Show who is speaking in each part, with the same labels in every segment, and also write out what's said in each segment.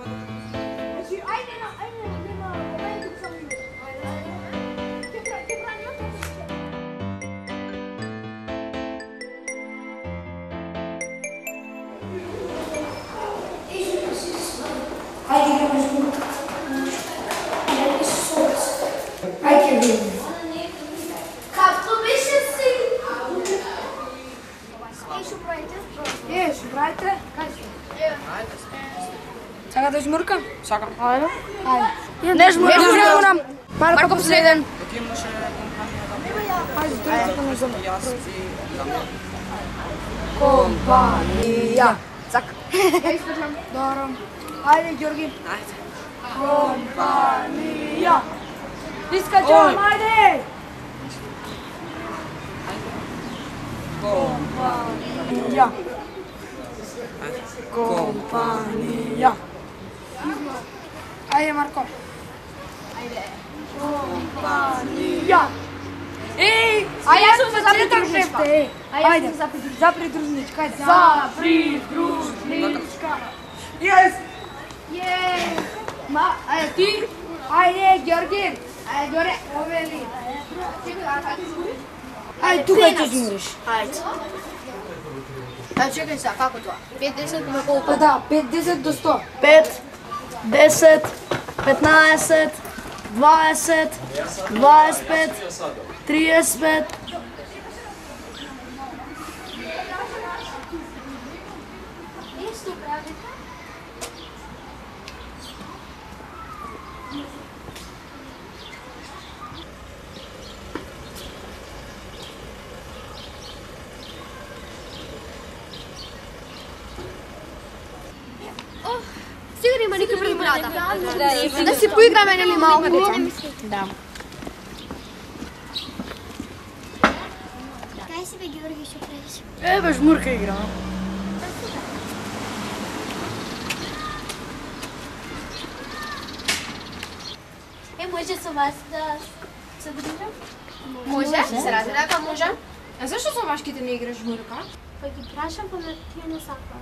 Speaker 1: Значи, ајде на, ајде на, ајде на, ајде тук само име. Ајде, ајде. Ќе прави, ќе прави, ја ќе
Speaker 2: Ajde idemo zvuk. Ajde vidimo.
Speaker 1: Како беше си? Е, што правите?
Speaker 2: Е, што правите? Кај сте? Сака да жмуркам?
Speaker 3: Сакам.
Speaker 2: Ајде. Ајде. Не жмуркам. Марко последен.
Speaker 3: Док имаше компанија да
Speaker 2: Ајде, трете на зона.
Speaker 3: јас и Дамјан.
Speaker 2: Компанија. Цак. Добро. Ајде, Ѓорги.
Speaker 3: Ајде.
Speaker 2: Компанија. Искачам, ајде. Компанија. Компанија. Ајде, Марко. Ајде. Компанија. Еј, а јас сум за придружничка. Ајде, за придружничка. Ајде. За придружничка. Јес. Је. Ма, ајде ти. Ајде, Ѓорги. Ајде, Ѓоре. Овели. Ајде, тука ќе жмуриш.
Speaker 4: Ајде. А чекај сега, како тоа? 50 ме колку?
Speaker 2: Па да, 50 до 100.
Speaker 4: 5, 10, 15, 20, 25, 35,
Speaker 1: Исто правите?
Speaker 4: Некој пред врата. Да си поиграме нели малку. Да.
Speaker 1: Кај си бе, Георги, што правиш?
Speaker 2: Е, бе, жмурка играм.
Speaker 1: Е, може со вас да се дружам?
Speaker 4: Може? Се ради дека може?
Speaker 2: А зашто со машките не играш жмурка?
Speaker 1: Па ги прашам, па ме тие не сакаа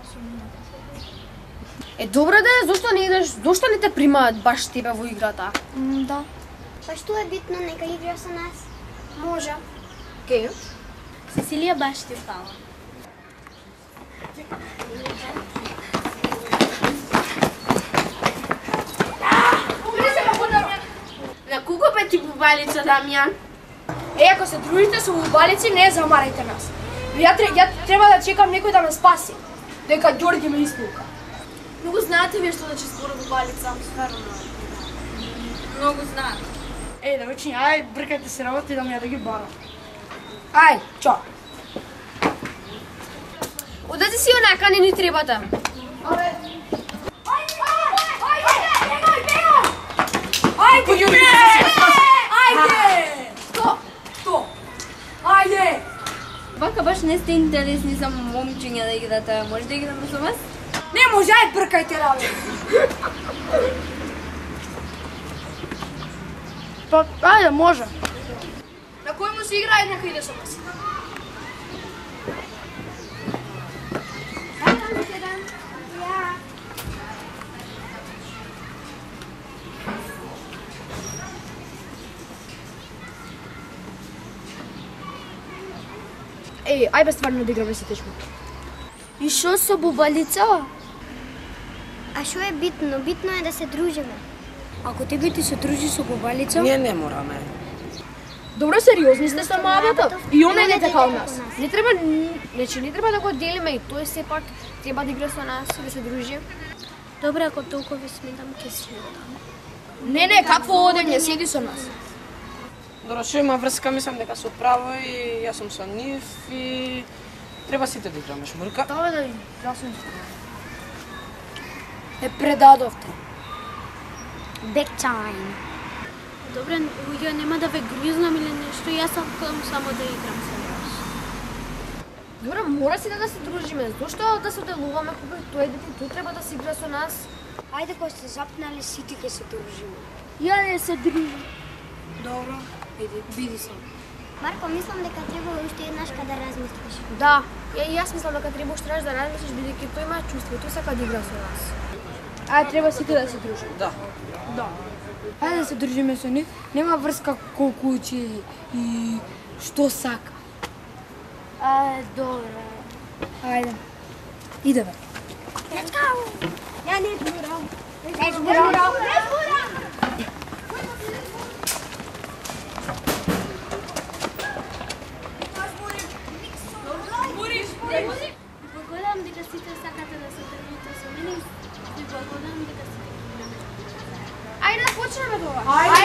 Speaker 4: Е добро да е, зошто не идеш, зошто не те примаат баш тебе во играта?
Speaker 1: Да. Па што е битно, нека игра со нас.
Speaker 4: Може. Ке?
Speaker 1: Сесилија баш ти фала.
Speaker 4: На колку пе ти бубалица, Дамјан?
Speaker 2: Е, ако се дружите со убалици, не замарајте нас. Ја, ја треба да чекам некој да ме спаси. Дека Ѓорги ме испука.
Speaker 4: Многу знаете вие што значи збор бубалица. Стварно. Многу знаат.
Speaker 2: Е, да вече, ај, бркайте се работи да ми ја да ги барам. Ај, чо.
Speaker 4: Одете си онака, не ни требате.
Speaker 2: Ајде, Ѓорги! Ајде! Што? Што? Ајде!
Speaker 5: Вака баш не сте интересни за момчиња да играте. Може да играме со вас?
Speaker 2: Не може, ај, бркајте работи. Па, ајде, може. На кој му се играе, нека иде со нас.
Speaker 4: Еј, ај бе стварно да играме сите шмук.
Speaker 5: И шо со бубалица?
Speaker 1: А што е битно? Битно е да се дружиме.
Speaker 5: Ако тебе ти се дружи со бубалица,
Speaker 3: Ние не мораме.
Speaker 4: Добро сериозни сте со мавата. И он е не така од нас. Не треба, значи не треба да го делиме и тој сепак треба да игра со нас и да се дружи.
Speaker 1: Добре, ако толку ви сметам, ќе си одам.
Speaker 4: Не, не, какво одење, седи со нас.
Speaker 3: Добро, што има врска, мислам дека со право и јас сум со нив и треба сите да играме шмурка.
Speaker 2: Давај да јас сум Е предадовте.
Speaker 1: Back time. Добре, ја нема да ве гризнам или нешто, јас сакам само да играм со вас.
Speaker 4: Добро, мора си да, да се дружиме. Зошто да се делуваме кога тој дете тој треба да се игра со нас?
Speaker 2: Ајде кога сте запнали сите ке се дружиме.
Speaker 1: Ја не се дружам.
Speaker 2: Добро, иди, биди сам.
Speaker 1: Марко, мислам дека треба уште еднаш да размислиш.
Speaker 4: Да, ја, и јас мислам дека треба уште раз да размислиш бидејќи тој има чувство, тој сака да игра со нас.
Speaker 2: А треба сите да се дружиме.
Speaker 3: Да.
Speaker 2: Ајде да се дружиме со нив. Нема врска колку учи и што сака.
Speaker 1: А, добро.
Speaker 2: Ајде. Идеме.
Speaker 1: Ја не зборам.
Speaker 2: Не зборам.
Speaker 1: Благодарам
Speaker 2: Ôi.